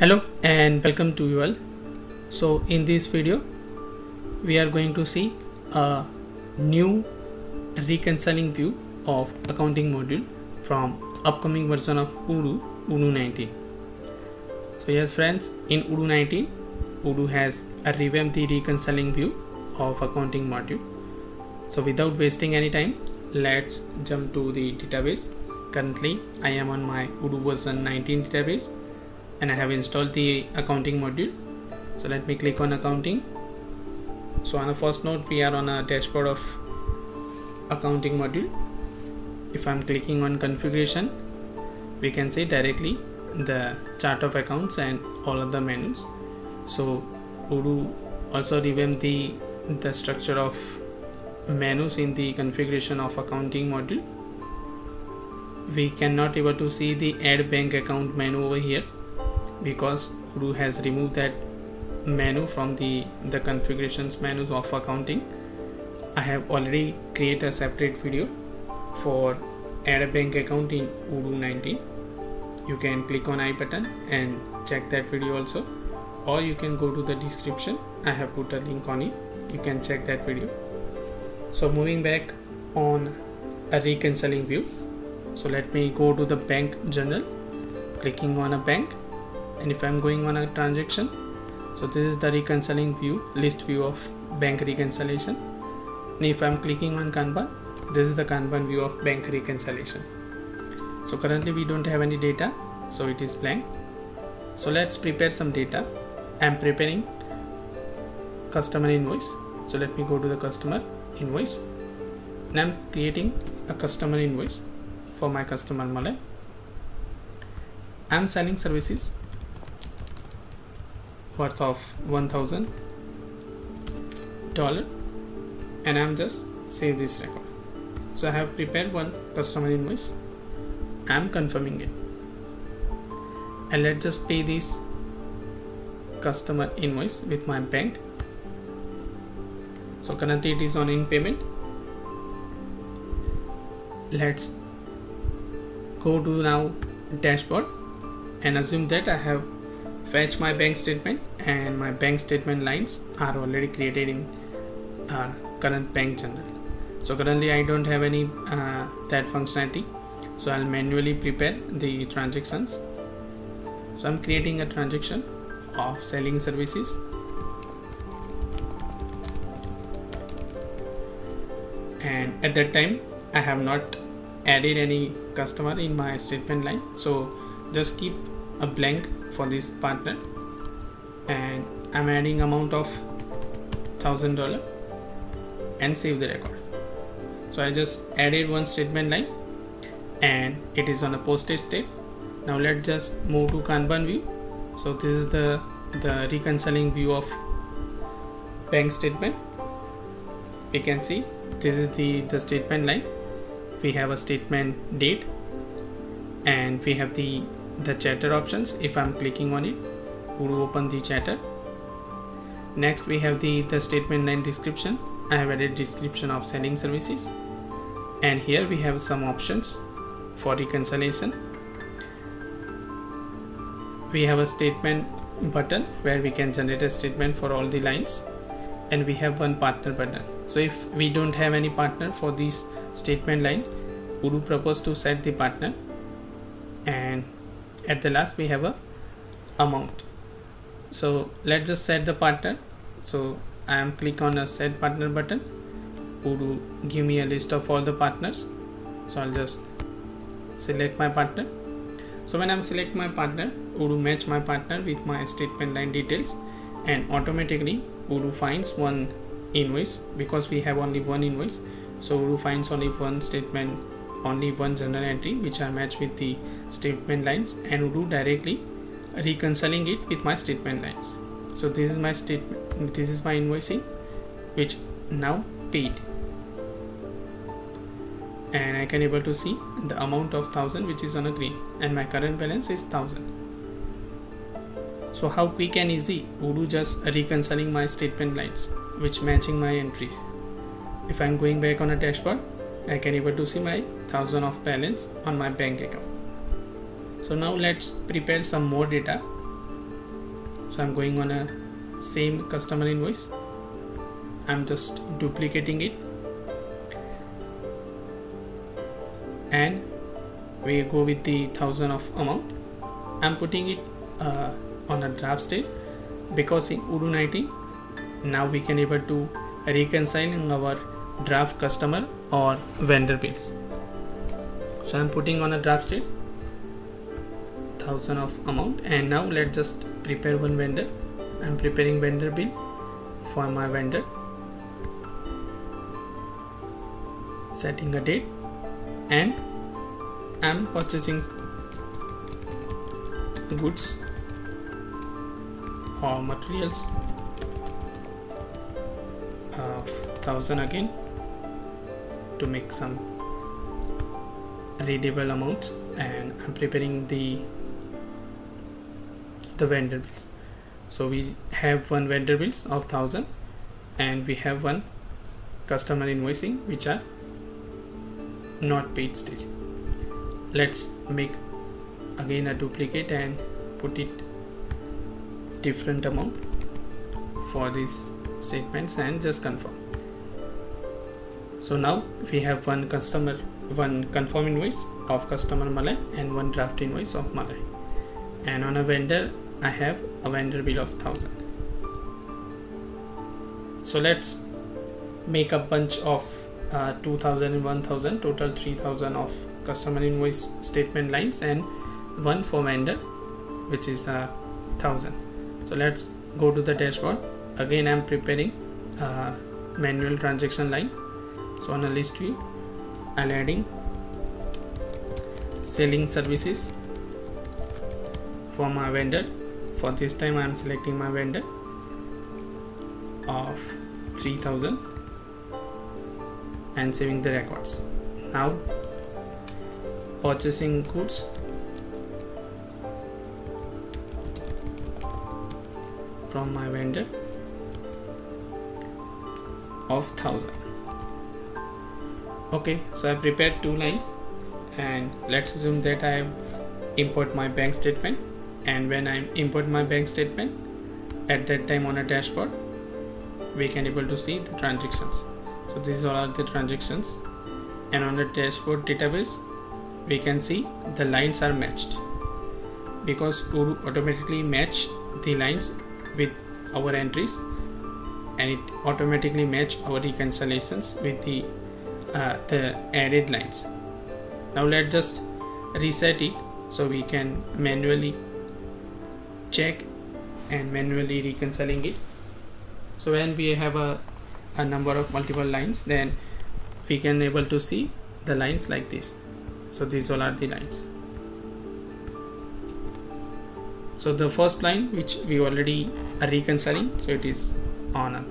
hello and welcome to you all. So in this video we are going to see a new reconciling view of accounting module from upcoming version of Odoo Odoo 19 so yes friends in Odoo 19 Odoo has a revamped the reconciling view of accounting module. So without wasting any time let's jump to the database. Currently I am on my Odoo version 19 database and I have installed the accounting module. So let me click on accounting. So on the first note we are on a dashboard of accounting module. If I'm clicking on configuration we can see directly the chart of accounts and all of the menus. So Odoo also revamped the the structure of menus in the configuration of accounting module. We cannot able to see the add bank account menu over here because Odoo has removed that menu from the the configurations menus of accounting. I have already created a separate video for add a bank account in Odoo 19 you can click on I button and check that video also. Or you can go to the description. I have put a link on it. You can check that video. So moving back on a reconciling view. So let me go to the bank journal. Clicking on a bank and if I'm going on a transaction so this is the reconciling view list view of bank reconciliation. And if I'm clicking on Kanban this is the Kanban view of bank reconciliation. So currently we don't have any data so it is blank. So let's prepare some data. I'm preparing customer invoice. So let me go to the customer invoice. And I'm creating a customer invoice for my customer Malay. I'm selling services worth of 1000 dollar. And I'm just save this record. So I have prepared one customer invoice. I'm confirming it. And let's just pay this customer invoice with my bank. So currently it is on in payment. Let's go to now dashboard and assume that I have fetch my bank statement and my bank statement lines are already created in our current bank journal. So currently I don't have any uh, that functionality. So I'll manually prepare the transactions. So I'm creating a transaction of selling services. And at that time I have not added any customer in my statement line. So just keep a blank for this partner. And I'm adding amount of thousand dollar and save the record. So I just added one statement line and it is on a postage state now let's just move to Kanban view. So this is the the reconciling view of bank statement. We can see this is the the statement line. We have a statement date and we have the the chatter options if I'm clicking on it would open the chatter. Next we have the the statement line description. I have added description of selling services. And here we have some options for reconciliation we have a statement button where we can generate a statement for all the lines. And we have one partner button. So if we don't have any partner for this statement line Odoo propose to set the partner. And at the last we have a amount. So let's just set the partner so I am click on a set partner button. Odoo give me a list of all the partners. So I'll just select my partner. So when I'm select my partner Odoo match my partner with my statement line details and automatically Odoo finds one invoice because we have only one invoice. So Odoo finds only one statement only one journal entry which are matched with the statement lines and Odoo directly reconciling it with my statement lines. So this is my statement this is my invoicing which now paid. And I can able to see the amount of thousand which is on a green and my current balance is thousand. So how quick and easy Odoo just reconciling my statement lines which matching my entries? If I'm going back on a dashboard I can able to see my thousand of balance on my bank account. So now let's prepare some more data. So I'm going on a same customer invoice. I'm just duplicating it. And we go with the thousand of amount. I'm putting it uh, on a draft state because in Odoo 19 now we can able to reconcile our draft customer or vendor bills. So I'm putting on a draft state thousand of amount and now let's just prepare one vendor. I'm preparing vendor bill for my vendor. Setting a date and I'm purchasing goods or materials of thousand again to make some readable amounts and I'm preparing the the vendor bills. So we have one vendor bills of thousand and we have one customer invoicing which are not paid stage. Let's make again a duplicate and put it different amount for these statements and just confirm so now we have one customer one confirm invoice of customer Malay and one draft invoice of Malay. And on a vendor I have a vendor bill of 1000 so let's make a bunch of uh, 2000 and 1000 total 3000 of customer invoice statement lines and one for vendor which is a uh, thousand. So let's go to the dashboard. Again I'm preparing a manual transaction line so on a list view I'm adding selling services for my vendor. For this time I am selecting my vendor of 3000 and saving the records. Now purchasing goods. From my vendor of 1000 okay so I prepared two lines and let's assume that I import my bank statement. And when I import my bank statement at that time on a dashboard we can able to see the transactions. So these are the transactions. And on the dashboard database we can see the lines are matched. Because Odoo automatically match the lines with our entries and it automatically match our reconciliations with the uh, the added lines. Now let's just reset it so we can manually check and manually reconciling it. So when we have a, a number of multiple lines then we can able to see the lines like this. So these all are the lines. So the first line which we already are reconciling so it is on a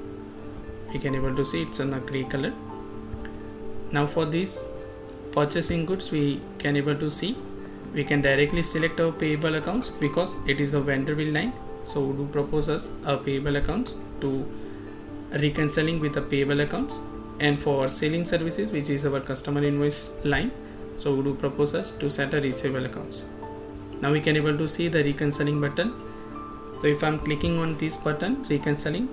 we can able to see it's in a gray color now for this purchasing goods we can able to see. We can directly select our payable accounts because it is a vendor bill line. So Odoo propose us a payable accounts to reconciling with the payable accounts. And for selling services which is our customer invoice line so Odoo propose us to set a receivable accounts. Now we can able to see the reconciling button. So if i'm clicking on this button reconciling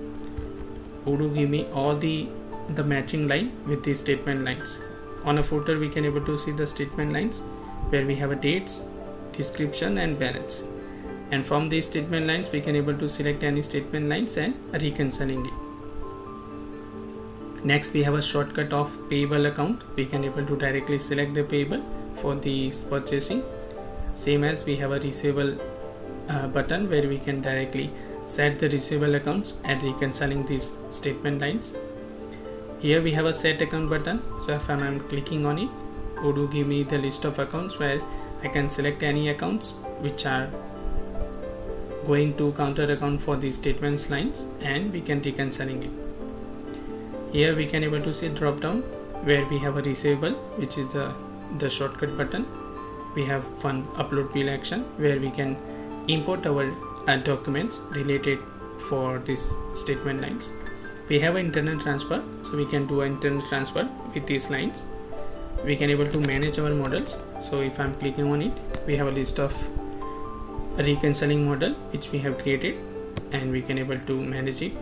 Odoo give me all the the matching line with these statement lines. On a footer we can able to see the statement lines where we have a dates description and balance. And from these statement lines we can able to select any statement lines and reconciling it. Next we have a shortcut of payable account. We can able to directly select the payable for this purchasing. Same as we have a receivable uh, button where we can directly set the receivable accounts and reconciling these statement lines here we have a set account button. So if I'm clicking on it Odoo give me the list of accounts where I can select any accounts which are going to counter account for these statements lines and we can take reconciling it. Here we can able to see drop down where we have a receivable which is the the shortcut button. We have one upload bill action where we can import our uh, documents related for these statement lines we have an internal transfer so we can do an internal transfer with these lines. We can able to manage our models. So if i'm clicking on it we have a list of reconciling model which we have created and we can able to manage it.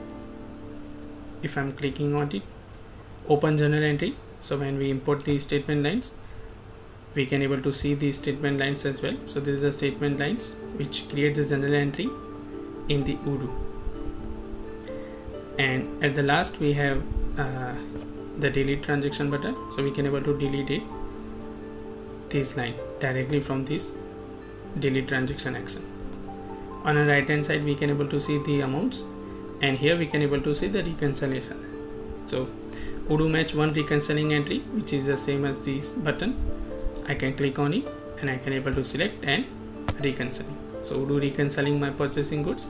If I'm clicking on it open journal entry. So when we import these statement lines we can able to see these statement lines as well. So this is a statement lines which creates the journal entry in the Odoo and at the last we have uh, the delete transaction button. So we can able to delete it. This line directly from this delete transaction action. On the right hand side we can able to see the amounts. And here we can able to see the reconciliation. So Odoo match one reconciling entry which is the same as this button. I can click on it and I can able to select and reconciling so Odoo reconciling my purchasing goods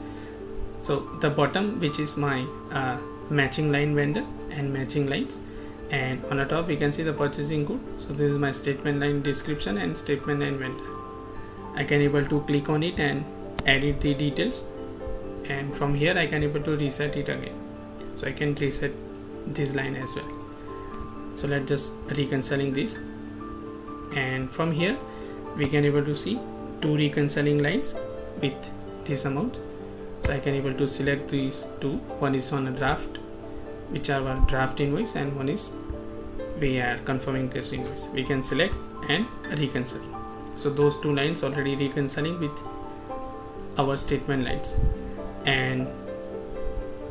so the bottom which is my uh, matching line vendor and matching lines. And on the top we can see the purchasing good so this is my statement line description and statement line vendor. I can able to click on it and edit the details. And from here I can able to reset it again. So I can reset this line as well. So let's just reconciling this. And from here we can able to see two reconciling lines with this amount so I can able to select these two. One is on a draft which are our draft invoice and one is we are confirming this invoice. We can select and reconciling so those two lines already reconciling with our statement lines. And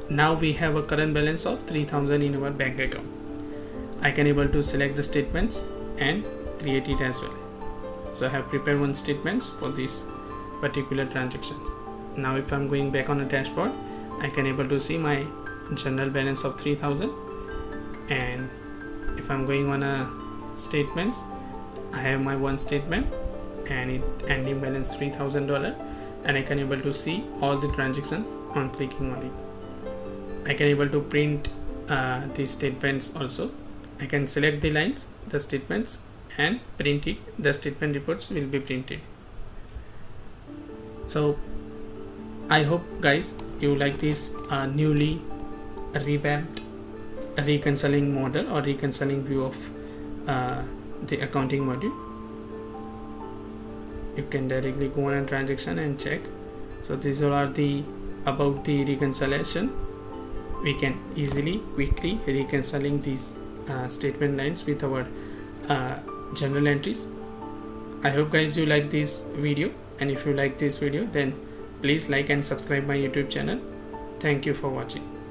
now we have a current balance of 3000 in our bank account. I can able to select the statements and create it as well. So I have prepared one statements for this particular transactions now if I'm going back on the dashboard I can able to see my general balance of 3000 and if I'm going on a statements I have my one statement and it ending balance $3000 and I can able to see all the transaction on clicking on it. I can able to print uh, the statements also. I can select the lines the statements and print it. The statement reports will be printed. So I hope guys you like this uh, newly revamped reconciling model or reconciling view of uh, the accounting module. You can directly go on a transaction and check. So these are the about the reconciliation. We can easily quickly reconciling these uh, statement lines with our uh, journal entries. I hope guys you like this video. And if you like this video then please like and subscribe my youtube channel. Thank you for watching